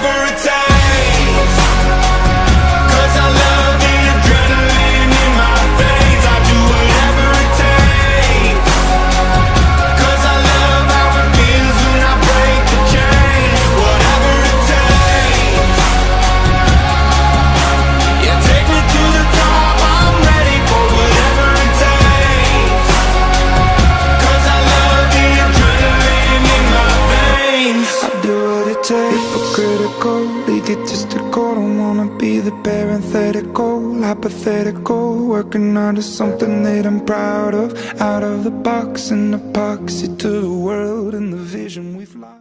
it takes. Hypocritical, egotistical. Don't wanna be the parenthetical, hypothetical. Working onto something that I'm proud of. Out of the box and epoxy to the world and the vision we fly.